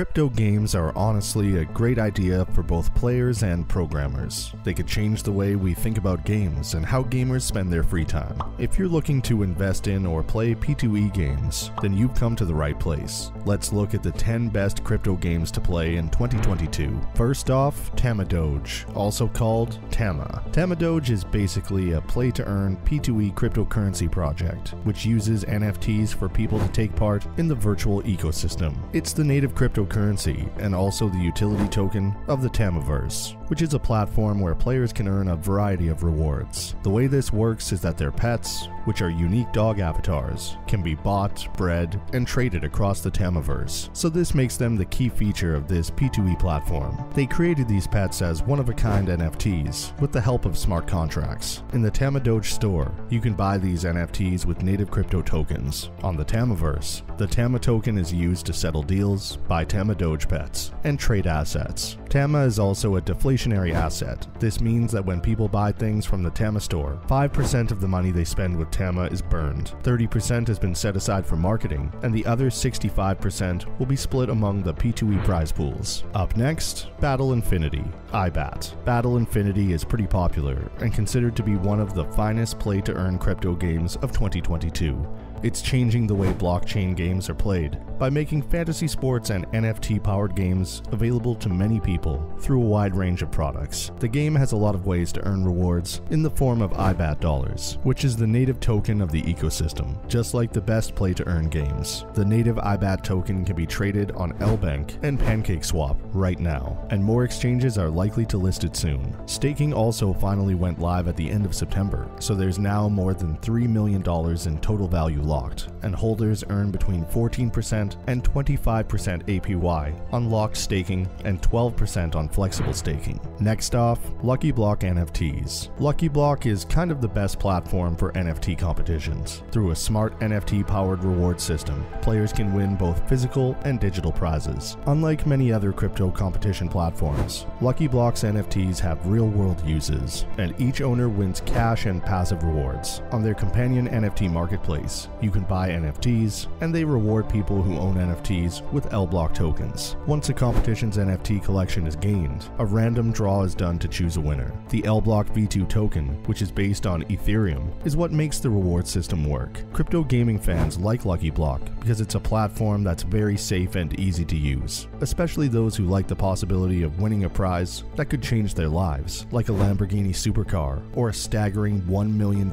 Crypto games are honestly a great idea for both players and programmers. They could change the way we think about games and how gamers spend their free time. If you're looking to invest in or play P2E games, then you've come to the right place. Let's look at the 10 best crypto games to play in 2022. First off, Tamadoge, also called Tama. Tamadoge is basically a play to earn P2E cryptocurrency project, which uses NFTs for people to take part in the virtual ecosystem. It's the native cryptocurrency and also the utility token of the Tamaverse, which is a platform where players can earn a variety of rewards. The way this works is that their pets, which are unique dog avatars, can be bought, bred, and traded across the Tamaverse. So this makes them the key feature of this P2E platform. They created these pets as one-of-a-kind NFTs with the help of smart contracts. In the Tamadoge store, you can buy these NFTs with native crypto tokens. On the Tamaverse, the Tama token is used to settle deals, buy Tamadoge pets, and trade assets. Tama is also a deflationary asset. This means that when people buy things from the Tama store, 5% of the money they spend with Tama is burned, 30% has been set aside for marketing, and the other 65% will be split among the P2E prize pools. Up next, Battle Infinity, IBAT. Battle Infinity is pretty popular and considered to be one of the finest play to earn crypto games of 2022. It's changing the way blockchain games are played by making fantasy sports and NFT powered games available to many people through a wide range of products. The game has a lot of ways to earn rewards in the form of IBAT dollars, which is the native token of the ecosystem, just like the best play to earn games. The native IBAT token can be traded on LBank and PancakeSwap right now, and more exchanges are likely to list it soon. Staking also finally went live at the end of September, so there's now more than $3 million in total value locked, and holders earn between 14% and 25% APY on locked staking and 12% on flexible staking. Next off, Lucky Block NFTs. Lucky Block is kind of the best platform for NFT competitions. Through a smart NFT powered reward system, players can win both physical and digital prizes. Unlike many other crypto competition platforms, Lucky Block's NFTs have real world uses, and each owner wins cash and passive rewards. On their companion NFT marketplace, you can buy NFTs, and they reward people who own NFTs with L-Block tokens. Once a competition's NFT collection is gained, a random draw is done to choose a winner. The L-Block V2 token, which is based on Ethereum, is what makes the reward system work. Crypto gaming fans like Lucky Block because it's a platform that's very safe and easy to use, especially those who like the possibility of winning a prize that could change their lives, like a Lamborghini supercar or a staggering $1 million in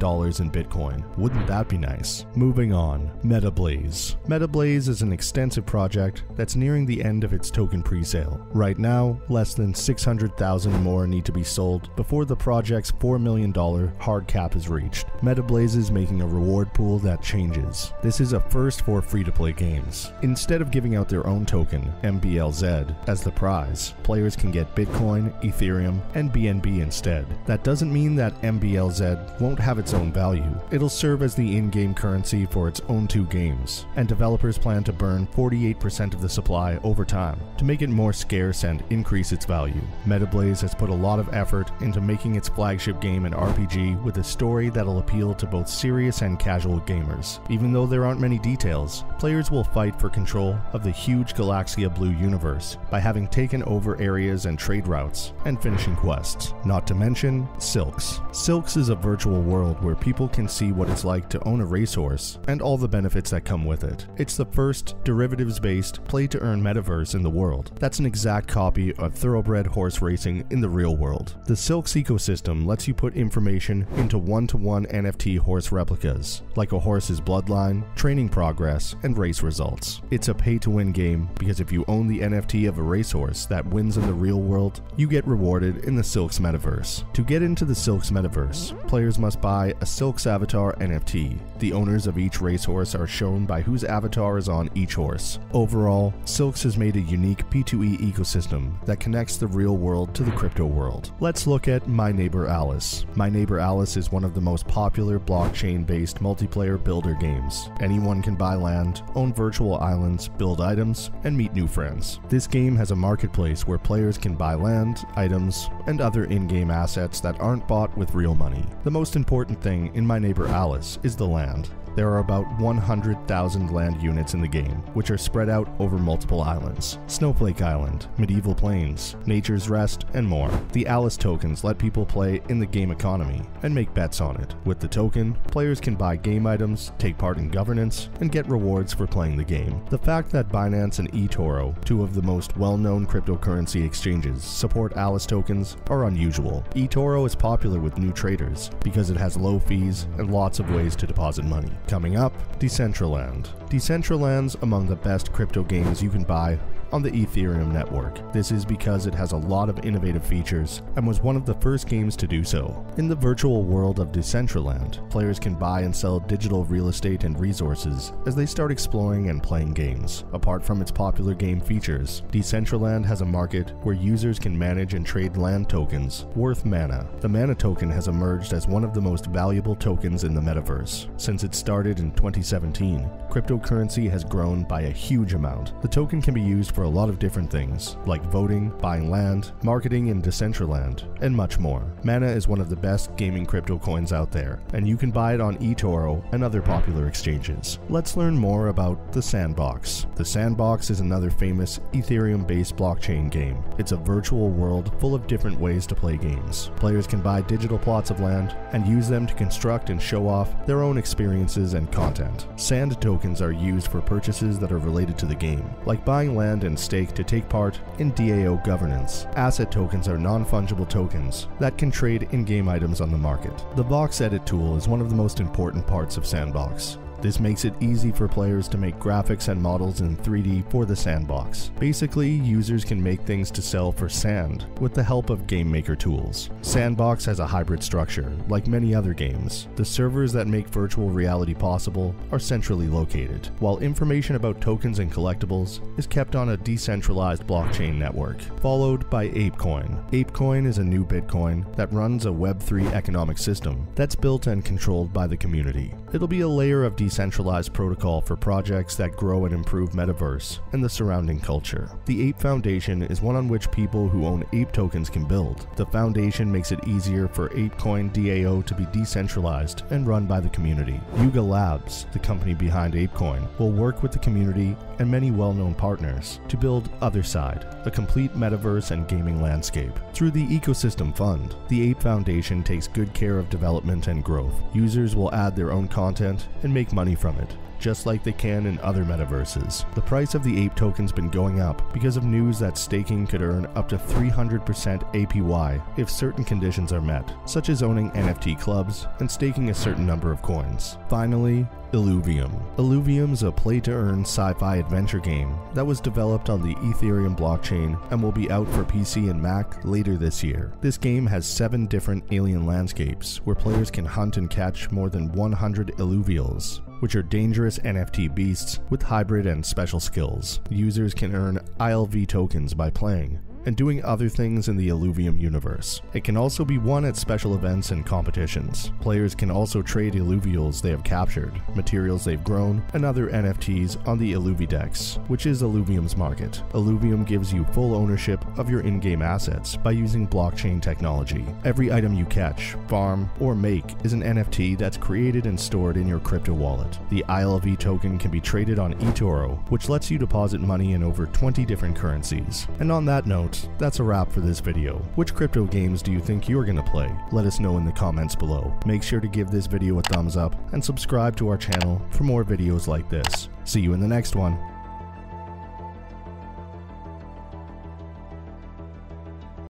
Bitcoin. Wouldn't that be nice? Moving on, MetaBlaze. MetaBlaze is an extensive project that's nearing the end of its token presale. Right now, less than 600,000 more need to be sold before the project's $4 million hard cap is reached. MetaBlaze is making a reward pool that changes. This is a first for free-to-play games. Instead of giving out their own token, MBLZ, as the prize, players can get Bitcoin, Ethereum, and BNB instead. That doesn't mean that MBLZ won't have its own value. It'll serve as the in-game currency for its own two games, and developers plan to burn 48% of the supply over time to make it more scarce and increase its value. MetaBlaze has put a lot of effort into making its flagship game an RPG with a story that'll appeal to both serious and casual gamers. Even though there aren't many details, players will fight for control of the huge Galaxia Blue universe by having taken over areas and trade routes and finishing quests. Not to mention Silks. Silks is a virtual world where people can see what it's like to own a racehorse and all the benefits that come with it. It's the first derivatives-based play-to-earn metaverse in the world. That's an exact copy of thoroughbred horse racing in the real world. The Silks ecosystem lets you put information into one-to-one NFT horse replicas, like a horse's bloodline, training progress, and race results. It's a pay-to-win game because if you own the NFT of a racehorse that wins in the real world, you get rewarded in the Silks metaverse. To get into the Silks metaverse, players must buy a Silks avatar NFT. The owners of each racehorse are shown by whose avatar is on each horse. Overall, Silks has made a unique P2E ecosystem that connects the real world to the crypto world. Let's look at My Neighbor Alice. My Neighbor Alice is one of the most popular blockchain-based multiplayer builder games. Anyone can buy land, own virtual islands, build items, and meet new friends. This game has a marketplace where players can buy land, items, and other in-game assets that aren't bought with real money. The most important thing in My Neighbor Alice is the land. There are about 100,000 land units in the game, which are spread out over multiple islands. Snowflake Island, Medieval Plains, Nature's Rest, and more. The Alice tokens let people play in the game economy and make bets on it. With the token, players can buy game items, take part in governance, and get rewards for playing the game. The fact that Binance and eToro, two of the most well-known cryptocurrency exchanges, support Alice tokens are unusual. eToro is popular with new traders because it has low fees and lots of ways to deposit money. Coming up, Decentraland. Decentraland's among the best crypto games you can buy on the Ethereum network. This is because it has a lot of innovative features and was one of the first games to do so. In the virtual world of Decentraland, players can buy and sell digital real estate and resources as they start exploring and playing games. Apart from its popular game features, Decentraland has a market where users can manage and trade land tokens worth mana. The mana token has emerged as one of the most valuable tokens in the metaverse. Since it started in 2017, cryptocurrency has grown by a huge amount. The token can be used for a lot of different things, like voting, buying land, marketing in Decentraland, and much more. Mana is one of the best gaming crypto coins out there, and you can buy it on eToro and other popular exchanges. Let's learn more about the Sandbox. The Sandbox is another famous Ethereum-based blockchain game. It's a virtual world full of different ways to play games. Players can buy digital plots of land and use them to construct and show off their own experiences and content. Sand tokens are used for purchases that are related to the game, like buying land and stake to take part in DAO governance. Asset tokens are non-fungible tokens that can trade in-game items on the market. The VoxEdit tool is one of the most important parts of Sandbox. This makes it easy for players to make graphics and models in 3D for the sandbox. Basically, users can make things to sell for sand with the help of game maker tools. Sandbox has a hybrid structure, like many other games. The servers that make virtual reality possible are centrally located, while information about tokens and collectibles is kept on a decentralized blockchain network, followed by ApeCoin. ApeCoin is a new Bitcoin that runs a Web3 economic system that's built and controlled by the community. It'll be a layer of decentralized protocol for projects that grow and improve metaverse and the surrounding culture. The Ape Foundation is one on which people who own ape tokens can build. The foundation makes it easier for ApeCoin DAO to be decentralized and run by the community. Yuga Labs, the company behind ApeCoin, will work with the community and many well-known partners to build Otherside, a complete metaverse and gaming landscape. Through the Ecosystem Fund, the Ape Foundation takes good care of development and growth. Users will add their own content and make money from it just like they can in other metaverses. The price of the ape token's been going up because of news that staking could earn up to 300% APY if certain conditions are met, such as owning NFT clubs and staking a certain number of coins. Finally, Illuvium. Illuvium is a play-to-earn sci-fi adventure game that was developed on the Ethereum blockchain and will be out for PC and Mac later this year. This game has seven different alien landscapes where players can hunt and catch more than 100 Illuvials, which are dangerous NFT beasts with hybrid and special skills. Users can earn ILV tokens by playing, and doing other things in the Illuvium universe. It can also be won at special events and competitions. Players can also trade Illuvials they have captured, materials they've grown, and other NFTs on the Illuvidex, which is Illuvium's market. Illuvium gives you full ownership of your in-game assets by using blockchain technology. Every item you catch, farm, or make is an NFT that's created and stored in your crypto wallet. The ILV token can be traded on eToro, which lets you deposit money in over 20 different currencies. And on that note, that's a wrap for this video. Which crypto games do you think you're gonna play? Let us know in the comments below. Make sure to give this video a thumbs up and subscribe to our channel for more videos like this. See you in the next one.